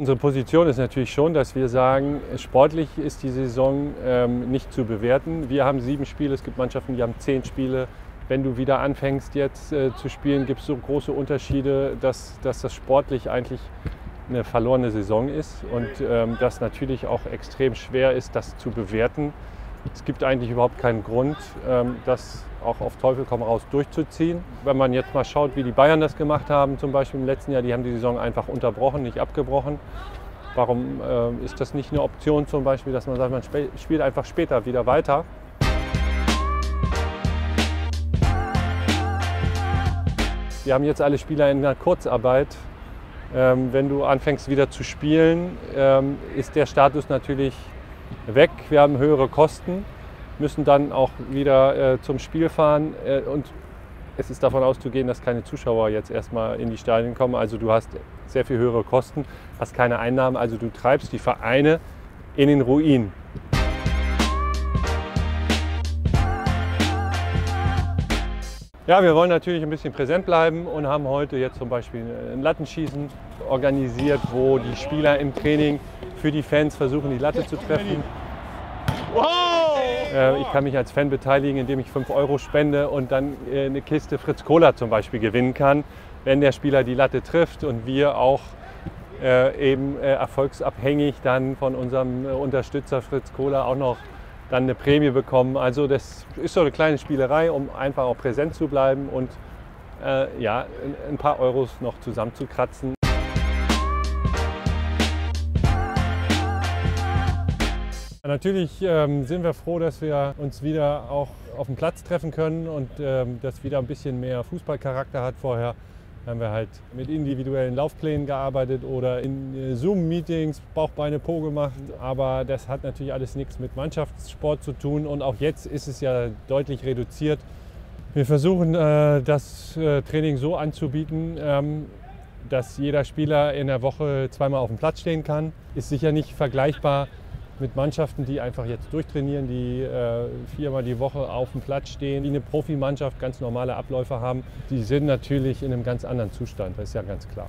Unsere Position ist natürlich schon, dass wir sagen, sportlich ist die Saison ähm, nicht zu bewerten. Wir haben sieben Spiele, es gibt Mannschaften, die haben zehn Spiele. Wenn du wieder anfängst jetzt äh, zu spielen, gibt es so große Unterschiede, dass, dass das sportlich eigentlich eine verlorene Saison ist und ähm, das natürlich auch extrem schwer ist, das zu bewerten. Es gibt eigentlich überhaupt keinen Grund, ähm, das auch auf Teufel komm raus durchzuziehen. Wenn man jetzt mal schaut, wie die Bayern das gemacht haben, zum Beispiel im letzten Jahr, die haben die Saison einfach unterbrochen, nicht abgebrochen. Warum äh, ist das nicht eine Option zum Beispiel, dass man sagt, man spielt einfach später wieder weiter? Wir haben jetzt alle Spieler in einer Kurzarbeit. Ähm, wenn du anfängst wieder zu spielen, ähm, ist der Status natürlich weg. Wir haben höhere Kosten, müssen dann auch wieder äh, zum Spiel fahren äh, und es ist davon auszugehen, dass keine Zuschauer jetzt erstmal in die Stadien kommen. Also du hast sehr viel höhere Kosten, hast keine Einnahmen, also du treibst die Vereine in den Ruin. Ja, wir wollen natürlich ein bisschen präsent bleiben und haben heute jetzt zum Beispiel ein Lattenschießen organisiert, wo die Spieler im Training für die Fans versuchen, die Latte zu treffen. Äh, ich kann mich als Fan beteiligen, indem ich 5 Euro spende und dann äh, eine Kiste Fritz Cola zum Beispiel gewinnen kann, wenn der Spieler die Latte trifft und wir auch äh, eben erfolgsabhängig dann von unserem Unterstützer Fritz Cola auch noch dann eine Prämie bekommen. Also das ist so eine kleine Spielerei, um einfach auch präsent zu bleiben und äh, ja, ein paar Euros noch zusammenzukratzen. Natürlich ähm, sind wir froh, dass wir uns wieder auch auf dem Platz treffen können und ähm, das wieder ein bisschen mehr Fußballcharakter hat vorher haben wir halt mit individuellen Laufplänen gearbeitet oder in äh, Zoom-Meetings Bauch, Beine, Po gemacht. Aber das hat natürlich alles nichts mit Mannschaftssport zu tun und auch jetzt ist es ja deutlich reduziert. Wir versuchen äh, das äh, Training so anzubieten, ähm, dass jeder Spieler in der Woche zweimal auf dem Platz stehen kann. Ist sicher nicht vergleichbar mit Mannschaften, die einfach jetzt durchtrainieren, die äh, viermal die Woche auf dem Platz stehen, die eine Profimannschaft ganz normale Abläufe haben, die sind natürlich in einem ganz anderen Zustand, das ist ja ganz klar.